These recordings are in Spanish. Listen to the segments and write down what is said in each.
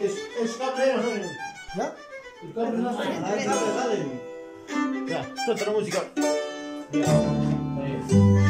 Es, es rapero, ¿Ya? El cuerpo no está Dale, dale. Ya, suelta la música. Ya. Ahí.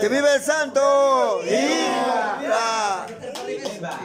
¡Que vive el santo! ¡Viva! ¡Viva!